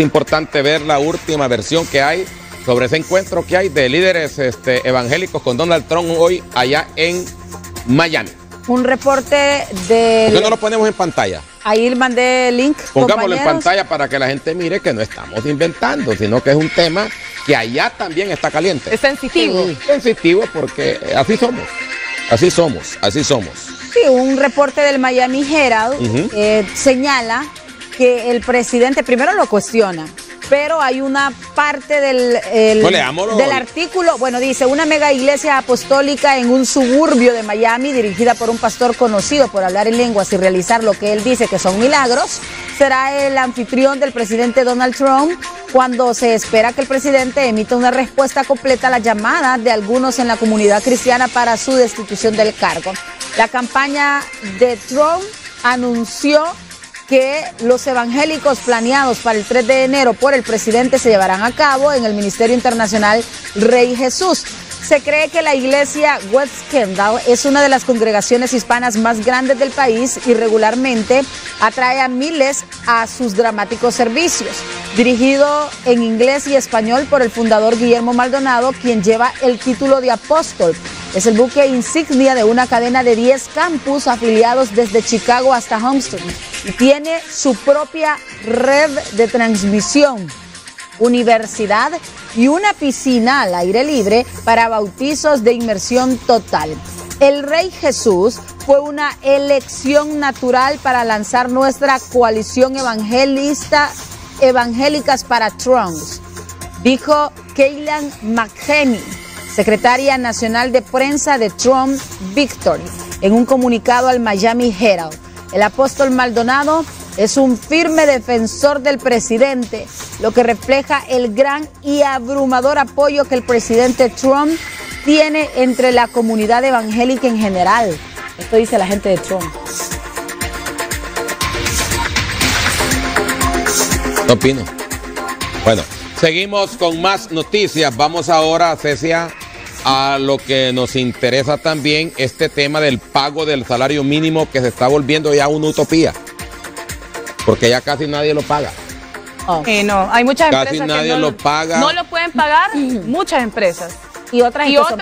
Es importante ver la última versión que hay sobre ese encuentro que hay de líderes este, evangélicos con Donald Trump hoy allá en Miami. Un reporte de... ¿Por qué no lo ponemos en pantalla? Ahí mandé el link. Pongámoslo en pantalla para que la gente mire que no estamos inventando, sino que es un tema que allá también está caliente. Es sensitivo. sensitivo porque así somos. Así somos, así somos. Sí, un reporte del Miami Herald eh, señala que el presidente primero lo cuestiona pero hay una parte del, del artículo, bueno, dice, una mega iglesia apostólica en un suburbio de Miami dirigida por un pastor conocido por hablar en lenguas y realizar lo que él dice que son milagros, será el anfitrión del presidente Donald Trump cuando se espera que el presidente emita una respuesta completa a la llamada de algunos en la comunidad cristiana para su destitución del cargo. La campaña de Trump anunció que los evangélicos planeados para el 3 de enero por el presidente se llevarán a cabo en el Ministerio Internacional Rey Jesús. Se cree que la iglesia West Kendall es una de las congregaciones hispanas más grandes del país y regularmente atrae a miles a sus dramáticos servicios. Dirigido en inglés y español por el fundador Guillermo Maldonado, quien lleva el título de apóstol. Es el buque insignia de una cadena de 10 campus afiliados desde Chicago hasta Homestead y tiene su propia red de transmisión, universidad y una piscina al aire libre para bautizos de inmersión total. El Rey Jesús fue una elección natural para lanzar nuestra coalición evangelista evangélicas para Trump, dijo Kaylan McHenry secretaria nacional de prensa de Trump Victory, en un comunicado al Miami Herald. El apóstol Maldonado es un firme defensor del presidente, lo que refleja el gran y abrumador apoyo que el presidente Trump tiene entre la comunidad evangélica en general. Esto dice la gente de Trump. No opino. Bueno, seguimos con más noticias. Vamos ahora, Cecia, a lo que nos interesa también este tema del pago del salario mínimo que se está volviendo ya una utopía. Porque ya casi nadie lo paga. Oh. no, hay muchas casi nadie no lo paga. No lo pueden pagar muchas empresas. Y otras, y otras